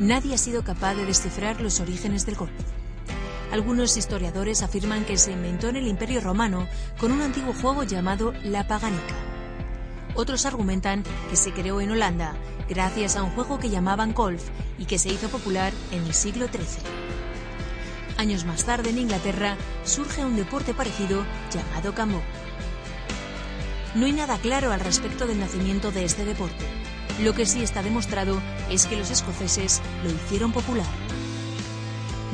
nadie ha sido capaz de descifrar los orígenes del golf. Algunos historiadores afirman que se inventó en el Imperio Romano con un antiguo juego llamado la paganica. Otros argumentan que se creó en Holanda gracias a un juego que llamaban golf y que se hizo popular en el siglo XIII. Años más tarde en Inglaterra surge un deporte parecido llamado cambó. No hay nada claro al respecto del nacimiento de este deporte. Lo que sí está demostrado es que los escoceses lo hicieron popular.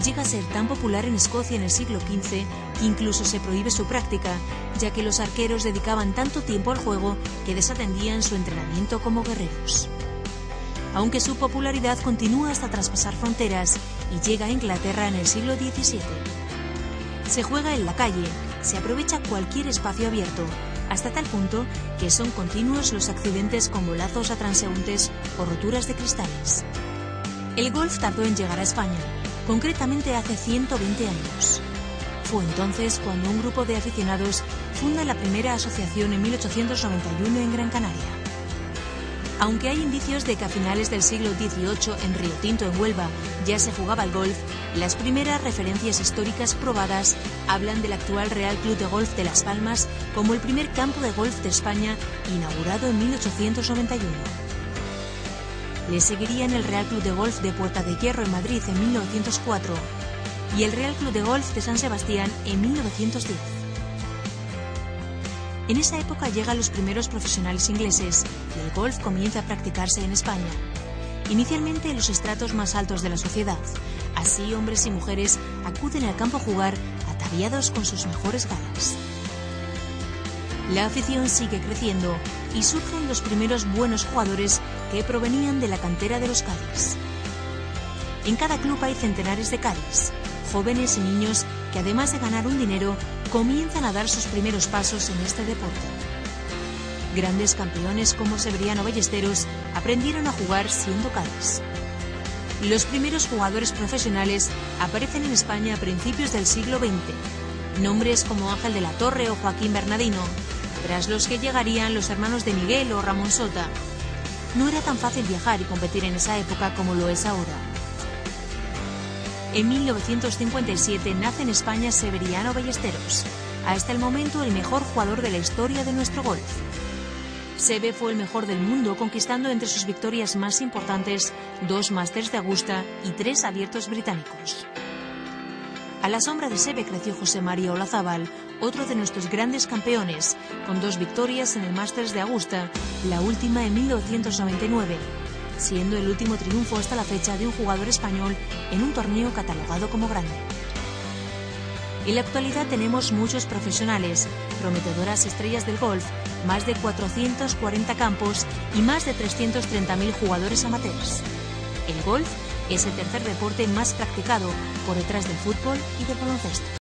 Llega a ser tan popular en Escocia en el siglo XV que incluso se prohíbe su práctica, ya que los arqueros dedicaban tanto tiempo al juego que desatendían su entrenamiento como guerreros. Aunque su popularidad continúa hasta traspasar fronteras y llega a Inglaterra en el siglo XVII. Se juega en la calle, se aprovecha cualquier espacio abierto, hasta tal punto que son continuos los accidentes con bolazos a transeúntes o roturas de cristales. El golf tardó en llegar a España, concretamente hace 120 años. Fue entonces cuando un grupo de aficionados funda la primera asociación en 1891 en Gran Canaria. Aunque hay indicios de que a finales del siglo XVIII en Río Tinto, en Huelva, ya se jugaba el golf, las primeras referencias históricas probadas hablan del actual Real Club de Golf de Las Palmas como el primer campo de golf de España inaugurado en 1891. Le seguirían el Real Club de Golf de Puerta de Hierro en Madrid en 1904 y el Real Club de Golf de San Sebastián en 1910. En esa época llegan los primeros profesionales ingleses y el golf comienza a practicarse en España. Inicialmente en los estratos más altos de la sociedad. Así hombres y mujeres acuden al campo a jugar ataviados con sus mejores galas. La afición sigue creciendo y surgen los primeros buenos jugadores que provenían de la cantera de los Cádiz. En cada club hay centenares de Cádiz, jóvenes y niños que además de ganar un dinero, comienzan a dar sus primeros pasos en este deporte. Grandes campeones como Severiano Ballesteros aprendieron a jugar siendo Cádiz. Los primeros jugadores profesionales aparecen en España a principios del siglo XX. Nombres como Ángel de la Torre o Joaquín Bernardino, tras los que llegarían los hermanos de Miguel o Ramón Sota. No era tan fácil viajar y competir en esa época como lo es ahora. En 1957 nace en España Severiano Ballesteros, hasta el momento el mejor jugador de la historia de nuestro golf. Seve fue el mejor del mundo, conquistando entre sus victorias más importantes dos Masters de Augusta y tres abiertos británicos. A la sombra de Seve creció José María Olazábal, otro de nuestros grandes campeones, con dos victorias en el Masters de Augusta, la última en 1999 siendo el último triunfo hasta la fecha de un jugador español en un torneo catalogado como grande. En la actualidad tenemos muchos profesionales, prometedoras estrellas del golf, más de 440 campos y más de 330.000 jugadores amateurs. El golf es el tercer deporte más practicado por detrás del fútbol y del baloncesto.